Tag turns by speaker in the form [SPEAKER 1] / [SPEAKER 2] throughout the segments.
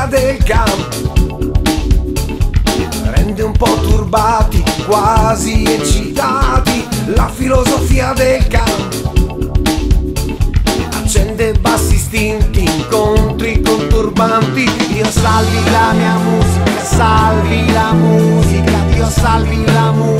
[SPEAKER 1] filosofia del campo rende un po' turbati, quasi eccitati. La filosofia del campo accende bassi istinti, incontri conturbanti. Dio salvi la mia musica, salvi la musica, Dio salvi la musica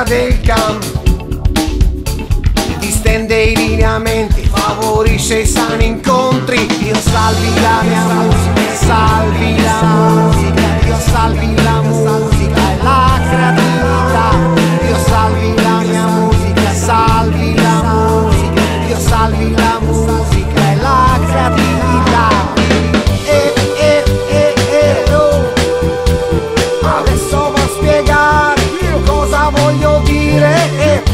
[SPEAKER 1] filosofia del campo distende i lineamenti, favorisce i sani incontri. Dio salvi la mia musica, salvi la musica, Dio salvi la musica e la creatività. Dio salvi la mia musica, salvi la musica, Dio salvi la musica direi é.